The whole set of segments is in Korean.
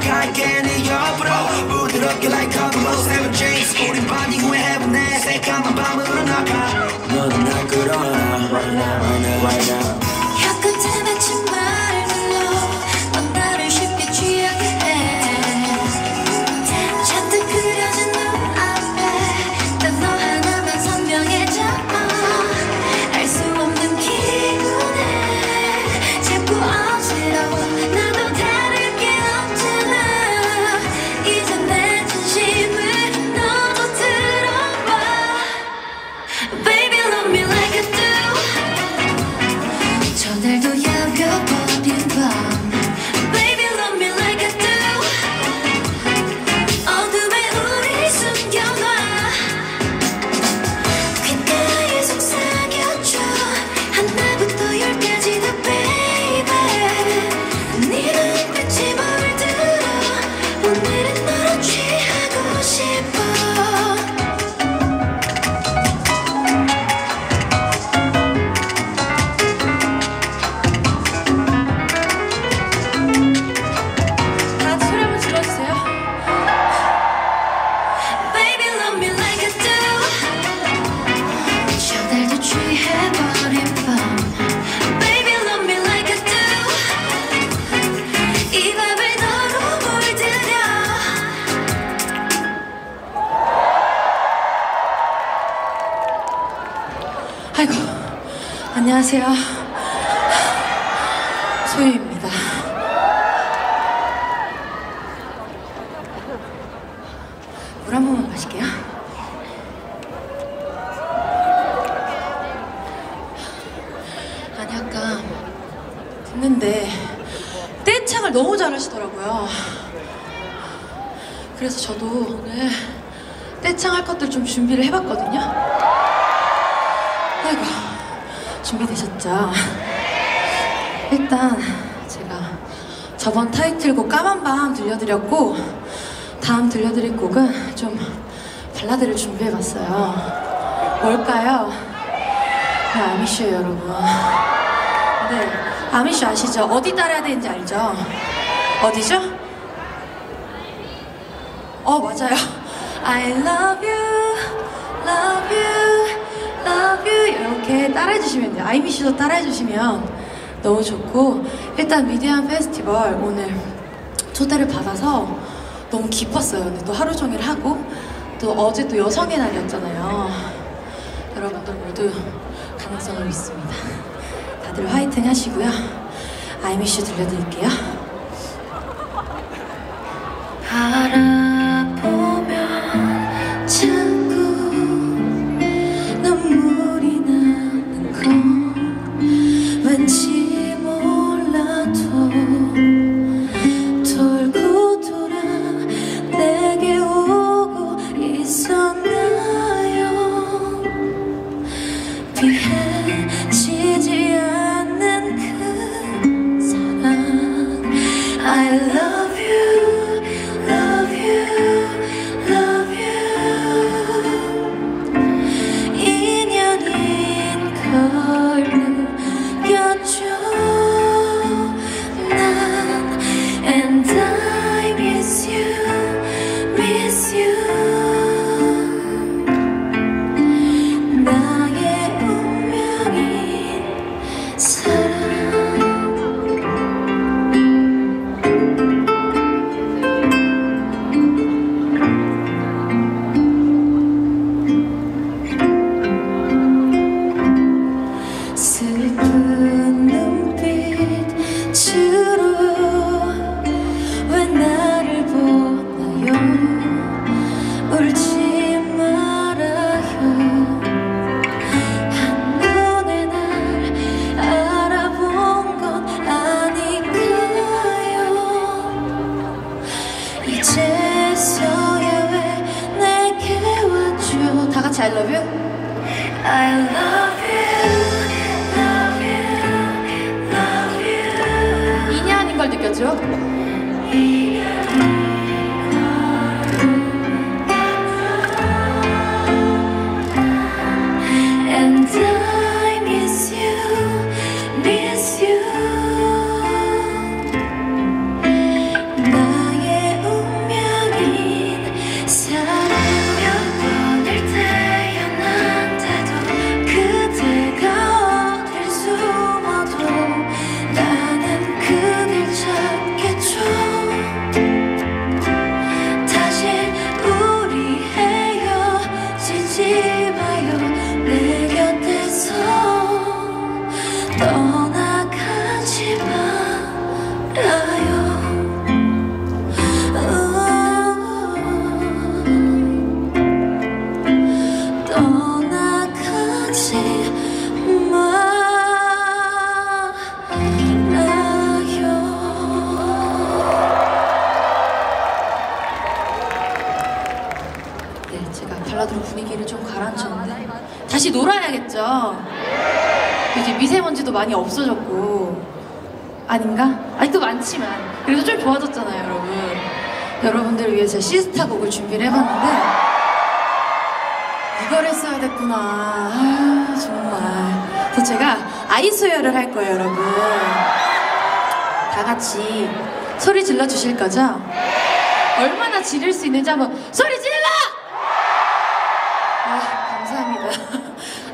can't get in your bro. Like a. 저도 오늘 떼창할 것들 좀 준비를 해봤거든요. 아이고, 준비되셨죠? 일단 제가 저번 타이틀곡 까만 밤 들려드렸고 다음 들려드릴 곡은 좀 발라드를 준비해봤어요. 뭘까요? 네, 아미슈 여러분. 네, 아미슈 아시죠? 어디 따라야 되는지 알죠? 어디죠? 어 맞아요. I love you, love you, love you 이렇게 따라해주시면 돼요. 아이미 씨도 따라해주시면 너무 좋고 일단 미디안 페스티벌 오늘 초대를 받아서 너무 기뻤어요. 근데 또 하루 종일 하고 또 어제 또 여성의 날이었잖아요. 여러분들 모두 가능성을 믿습니다. 다들 화이팅 하시고요. 아이미 씨 들려드릴게요. 바람 I love you I love you, love you, love you. 아닌 걸 느꼈죠? 다시 놀아야겠죠. 이제 미세먼지도 많이 없어졌고 아닌가? 아직도 많지만 그래도 좀 좋아졌잖아요, 여러분. 여러분들을 위해 서 시스타 곡을 준비를 해봤는데 이걸 했어야 됐구나. 아, 정말. 그래서 제가 아이소열을 할 거예요, 여러분. 다 같이 소리 질러 주실 거죠? 얼마나 지를 수 있는지 한번 소리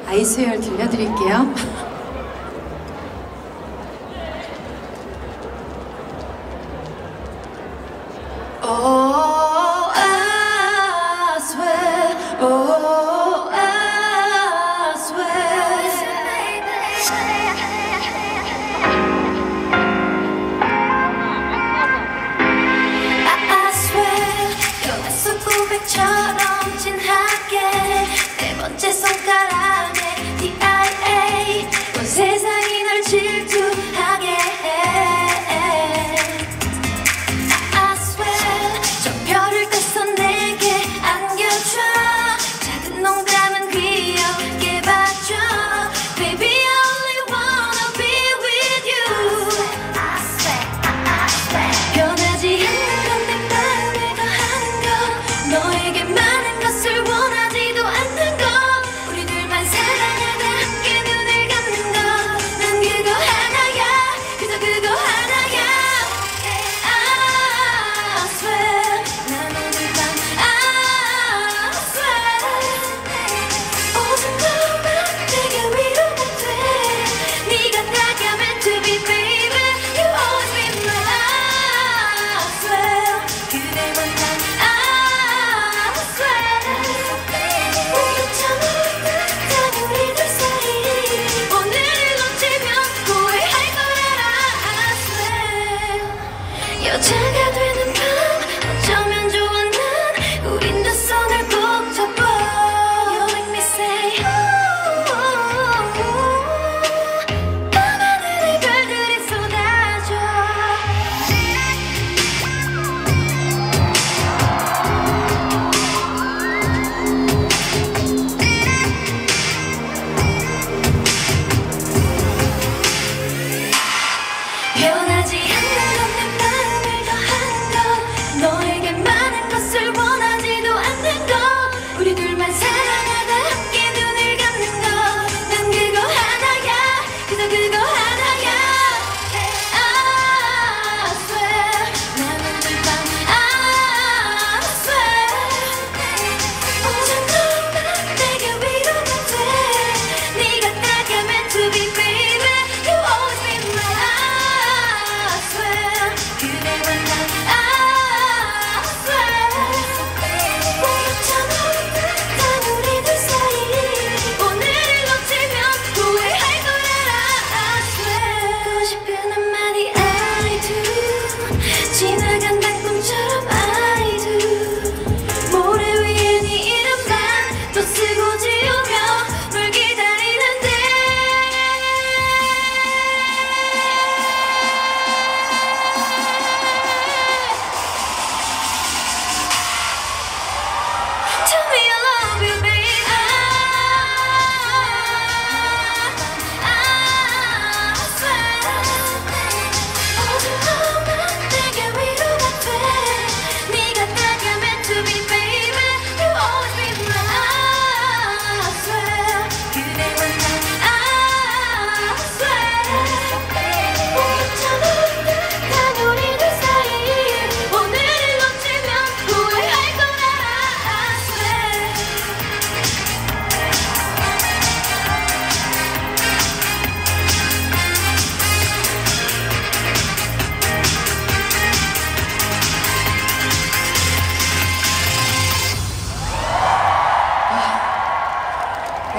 아이스웨어 들려드릴게요.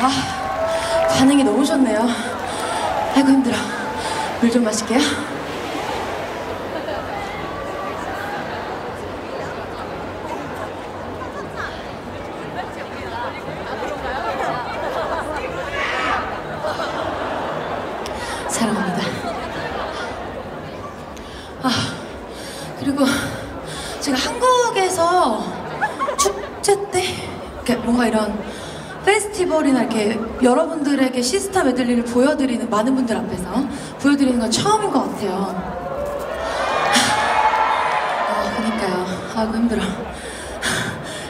아, 반응이 너무 좋네요. 아이고, 힘들어. 물 좀 마실게요. 사랑합니다. 아, 그리고 제가 한국에서 축제 때 이렇게 뭔가 이런 페스티벌이나 이렇게 여러분들에게 시스타 메들리를 보여드리는 많은 분들 앞에서 보여드리는 건 처음인 것 같아요. 아, 그니까요. 아이고 힘들어.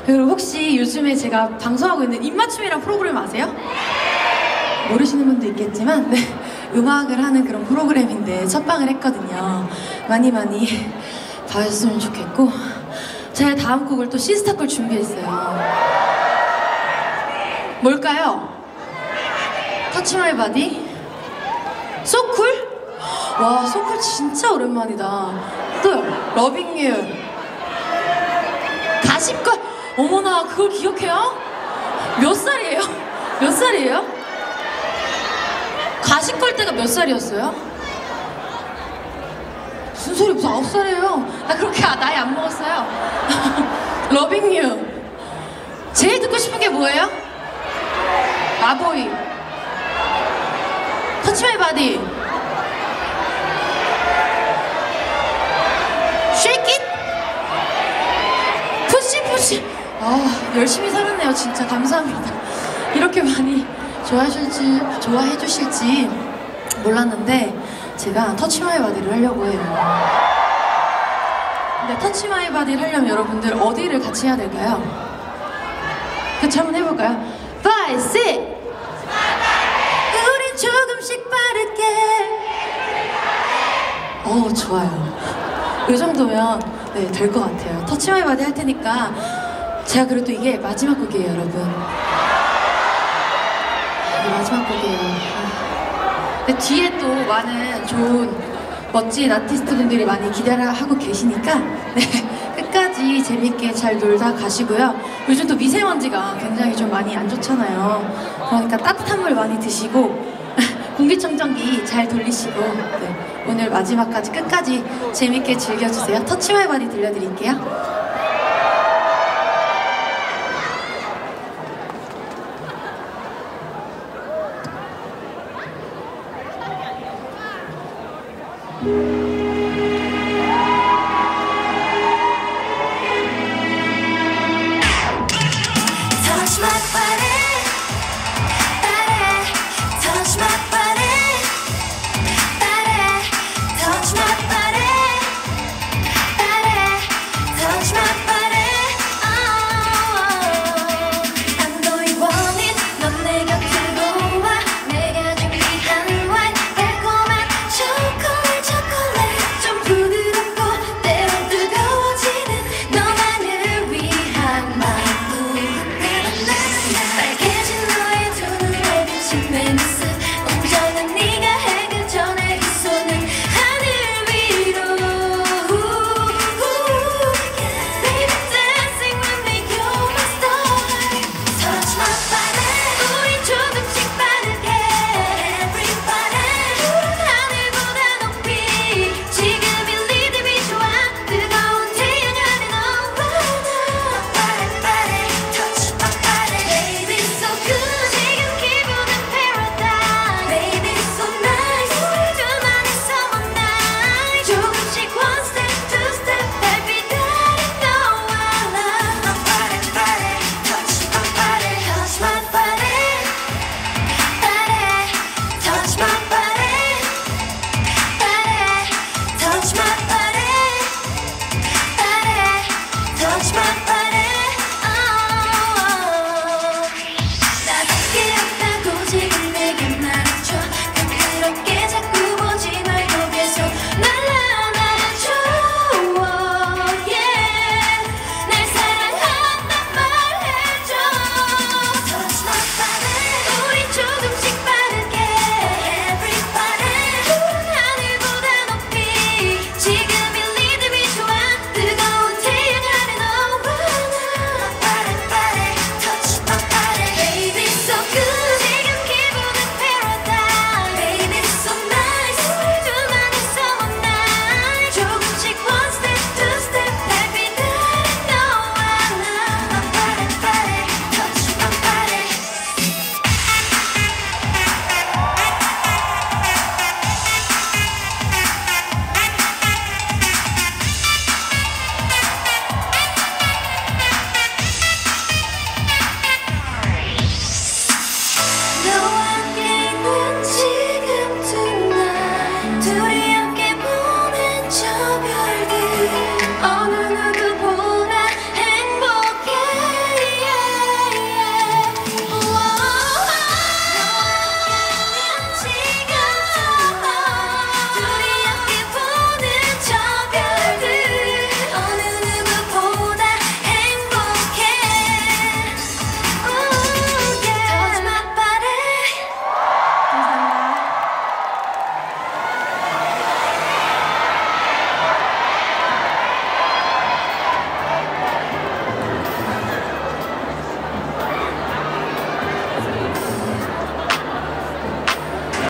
그리고 혹시 요즘에 제가 방송하고 있는 입맞춤이란 프로그램 아세요? 모르시는 분도 있겠지만 네, 음악을 하는 그런 프로그램인데 첫방을 했거든요. 많이 많이 봐주셨으면 좋겠고 제 다음 곡을 또 시스타 걸 준비했어요. 뭘까요? Touch My Body? So Cool? 와 So Cool 진짜 오랜만이다. 또요 Loving U 가식걸 어머나 그걸 기억해요? 몇 살이에요? 몇 살이에요? 가식걸 때가 몇 살이었어요? 무슨 소리 무슨 아홉 살이에요? 나 그렇게 아- 나이 안 먹었어요. Loving U. 제일 듣고 싶은 게 뭐예요? Ma Boy. Touch My Body. Shake It. Push Push. 아, 열심히 살았네요. 진짜 감사합니다. 이렇게 많이 좋아하실지 좋아해 주실지 몰랐는데 제가 Touch My Body를 하려고 해요. 근데 Touch My Body를 하려면 여러분들 어디를 같이 해야 될까요? 같이 한번 해볼까요? 5, 6 우린 조금씩 빠르게. 어 좋아요. 이 정도면 네, 될 것 같아요. Touch My Body 할 테니까. 제가 그래도 이게 마지막 곡이에요 여러분. 이게 마지막 곡이에요. 근데 뒤에 또 많은 좋은 멋진 아티스트 분들이 많이 기대를 하고 계시니까 네, 끝까지 재밌게 잘 놀다 가시고요. 요즘 또 미세먼지가 굉장히 좀 많이 안 좋잖아요. 그러니까 따뜻한 물 많이 드시고 공기청정기 잘 돌리시고 네, 오늘 마지막까지 끝까지 재밌게 즐겨주세요. 터치마이 바디 들려드릴게요.